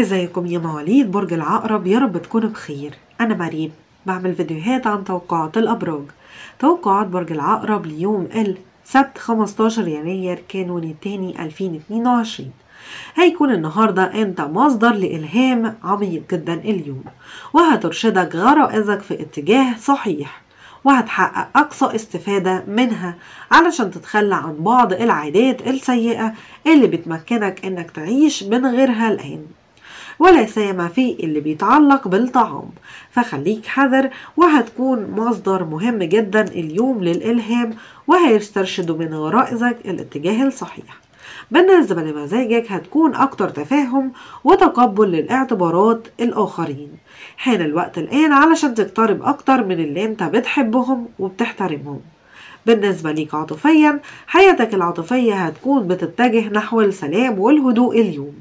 ازيكم يا مواليد برج العقرب يا رب تكونوا بخير. أنا مريم بعمل فيديوهات عن توقعات الأبراج. توقعات برج العقرب ليوم السبت 15 يناير كانون الثاني 2022 هيكون النهاردة أنت مصدر لإلهام عميق جدا اليوم. وهترشدك غرائزك في اتجاه صحيح. وهتحقق أقصى استفادة منها علشان تتخلى عن بعض العادات السيئة اللي بتمكنك إنك تعيش من غيرها الآن. ولا سيما في اللي بيتعلق بالطعام. فخليك حذر وهتكون مصدر مهم جدا اليوم للإلهام وهيسترشدوا من غرائزك الاتجاه الصحيح. بالنسبة لمزاجك هتكون أكتر تفاهم وتقبل للاعتبارات الآخرين. حان الوقت الآن علشان تقترب أكتر من اللي أنت بتحبهم وبتحترمهم. بالنسبة ليك عاطفيا حياتك العاطفية هتكون بتتجه نحو السلام والهدوء اليوم.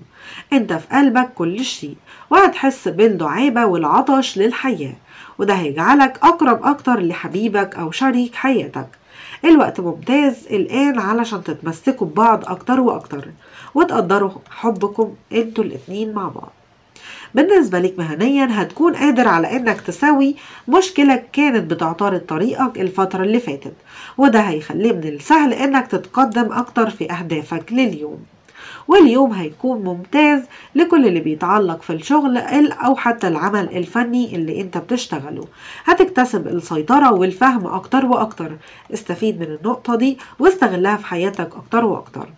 انت في قلبك كل شيء وهتحس بالدعابة والعطش للحياة وده هيجعلك أقرب أكتر لحبيبك أو شريك حياتك. الوقت ممتاز الآن علشان تتمسكوا ببعض أكتر وأكتر وتقدروا حبكم أنتوا الاتنين مع بعض. بالنسبة لك مهنيا هتكون قادر على إنك تساوي مشكلة كانت بتعترض طريقك الفترة اللي فاتت وده هيخليه من السهل إنك تتقدم أكتر في أهدافك لليوم. واليوم هيكون ممتاز لكل اللي بيتعلق في الشغل أو حتى العمل الفني اللي انت بتشتغله. هتكتسب السيطرة والفهم أكتر وأكتر. استفيد من النقطة دي واستغلها في حياتك أكتر وأكتر.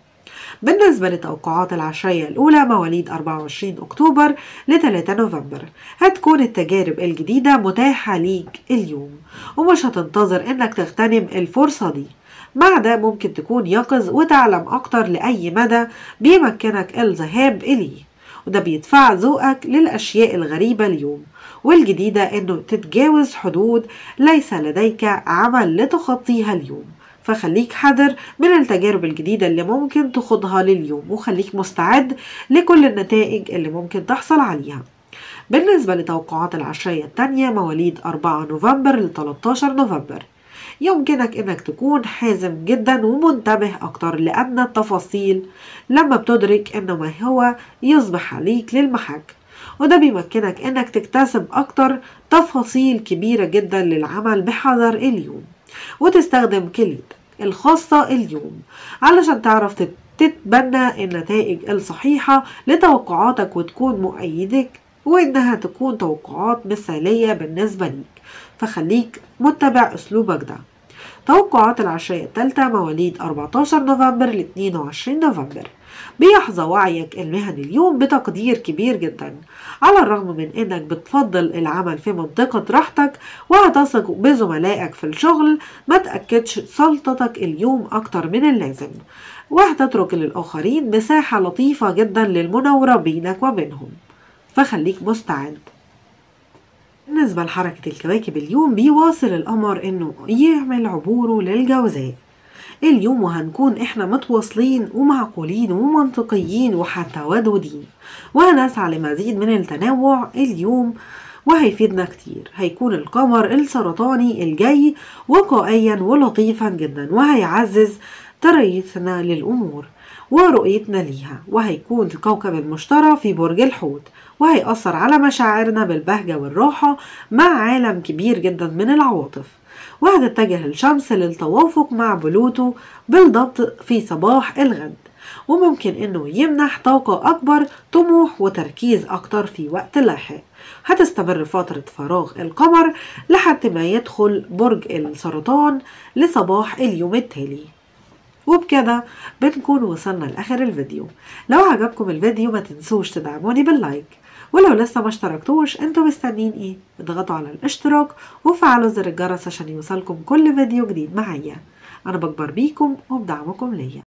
بالنسبة لتوقعات العشرية الأولى مواليد 24 أكتوبر ل 3 نوفمبر هتكون التجارب الجديدة متاحة ليك اليوم ومش هتنتظر إنك تغتنم الفرصة دي. مع ده ممكن تكون يقظ وتعلم أكتر لأي مدى بيمكنك الذهاب إليه وده بيدفع ذوقك للأشياء الغريبة اليوم والجديدة إنه تتجاوز حدود ليس لديك عمل لتخطيها اليوم. فخليك حذر من التجارب الجديدة اللي ممكن تخوضها لليوم وخليك مستعد لكل النتائج اللي ممكن تحصل عليها. بالنسبة لتوقعات العشرية التانية مواليد 4 نوفمبر ل 13 نوفمبر. يمكنك إنك تكون حازم جدا ومنتبه أكتر لأن التفاصيل لما بتدرك ان ما هو يصبح عليك للمحك. وده بيمكنك إنك تكتسب أكتر تفاصيل كبيرة جدا للعمل بحذر اليوم. وتستخدم كلمتك الخاصة اليوم علشان تعرف تتبنى النتائج الصحيحة لتوقعاتك وتكون مؤيدك وإنها تكون توقعات مثالية بالنسبة ليك. فخليك متبع أسلوبك ده. توقعات العشرية الثالثة مواليد 14 نوفمبر ل 22 نوفمبر. بيحظى وعيك المهني اليوم بتقدير كبير جدا على الرغم من إنك بتفضل العمل في منطقة راحتك وهتثق بزملائك في الشغل ما تأكدش سلطتك اليوم أكتر من اللازم. وهتترك للآخرين مساحة لطيفة جدا للمناورة بينك وبينهم. فخليك مستعد. بالنسبة لحركة الكواكب اليوم بيواصل القمر إنه يعمل عبوره للجوزاء. اليوم وهنكون إحنا متواصلين ومعقولين ومنطقيين وحتى ودودين. وهنسعى لمزيد من التنوع اليوم وهيفيدنا كتير. هيكون القمر السرطاني الجاي وقائيا ولطيفا جدا وهيعزز تريثنا للأمور. ورؤيتنا ليها. وهيكون كوكب المشتري في برج الحوت. وهيأثر على مشاعرنا بالبهجة والراحة مع عالم كبير جدا من العواطف. وهتتجه الشمس للتوافق مع بلوتو بالضبط في صباح الغد. وممكن إنه يمنح طاقة أكبر طموح وتركيز أكتر في وقت لاحق. هتستمر فترة فراغ القمر لحد ما يدخل برج السرطان لصباح اليوم التالي. وبكده بنكون وصلنا لآخر الفيديو. لو عجبكم الفيديو ما تنسوش تدعموني باللايك. ولو لسه ما اشتركتوش أنتوا مستنين إيه اضغطوا على الاشتراك وفعلوا زر الجرس عشان يوصلكم كل فيديو جديد معايا. أنا بكبر بيكم وبدعمكم ليا.